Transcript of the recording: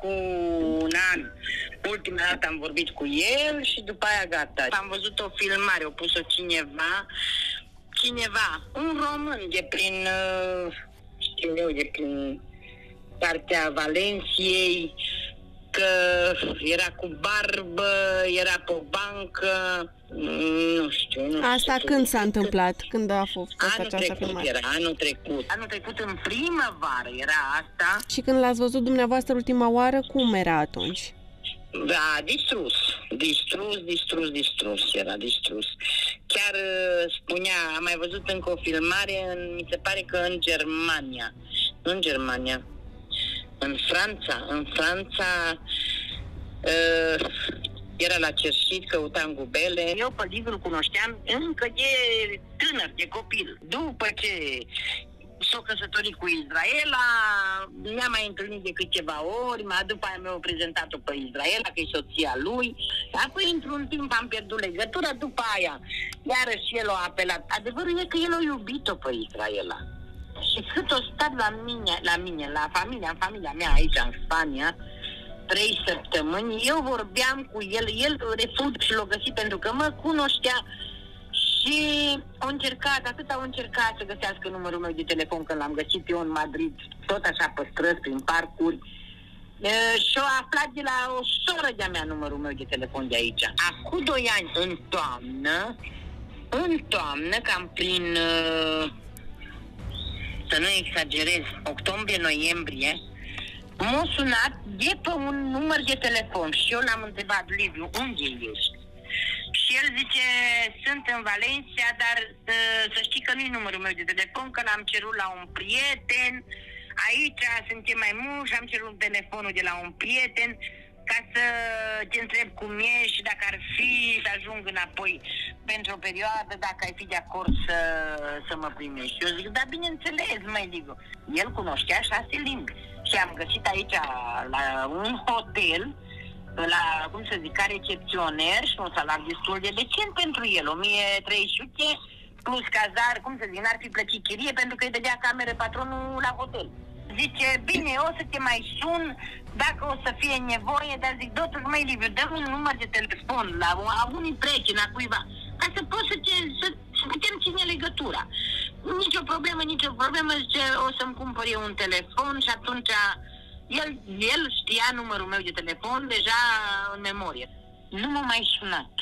Cu un an, ultima dată am vorbit cu el și după aia gata. Am văzut o filmare, o pus-o cineva, cineva, un român de prin, uh, știu eu, de prin partea Valenției, că era cu barbă, era pe o bancă, mm, nu știu. Nu Asta știu când să s-a zic. întâmplat? Când a fost Anul această trecut filmare? era, anul trecut. Anul trecut în primăvară era asta. Și când l-ați văzut dumneavoastră ultima oară, cum era atunci? Da, distrus, distrus, distrus, distrus, era distrus. Chiar uh, spunea, am mai văzut încă o filmare, în, mi se pare că în Germania, nu în Germania, în Franța, în Franța uh, era la cerșit, căutam gubele. Eu pe Liviu îl cunoșteam încă de tânăr, de copil. După ce s-a căsătorit cu Israela, ne-am mai întâlnit de câteva ori, mai după aia mi-au prezentat-o pe Israela, că e soția lui. Apoi, într-un timp, am pierdut legătura, după aia, iarăși el a apelat. Adevărul e că el a iubit-o pe Israela. Și cât o stat la mine, la mine, la familia, în familia mea aici, în Spania, trei săptămâni, eu vorbeam cu el, el refuz și l-a găsit pentru că mă cunoștea și au încercat, atât au încercat să găsească numărul meu de telefon când l-am găsit eu în Madrid, tot așa pe străzi, prin parcuri. E, și au aflat de la o soră de-a mea numărul meu de telefon de aici. Acum doi ani, în toamnă, în toamnă, cam prin, uh, să nu exagerez, octombrie-noiembrie, m-a sunat de pe un număr de telefon și eu l-am întrebat, Liviu, unde ești? Și el zice, sunt în Valencia, dar uh, să știi că nu-i numărul meu de telefon, că l-am cerut la un prieten, aici suntem mai mulți și am cerut telefonul de la un prieten ca să te întreb cum e și dacă ar fi să ajung înapoi pentru o perioadă, dacă ai fi de acord să, să mă primești. Eu zic, da, bineînțeles, mai digo. El cunoștea șase limbi și am găsit aici la un hotel la, cum să zic, ca recepționer și un salar destul de decent pentru el, 1300 plus cazar, cum să zic, n-ar fi plătit chirie pentru că îi dădea camere patronul la hotel. Zice, bine, o să te mai sun dacă o să fie nevoie, dar zic, doctor, mai Liviu, dăm un număr de telefon la, la unii prieteni, la cuiva, ca să poți să, te, să, să putem ține legătura. Nicio problemă, nicio problemă, zice, o să-mi cumpăr eu un telefon și atunci el, el știa numărul meu de telefon deja în memorie. Nu m-a mai sunat.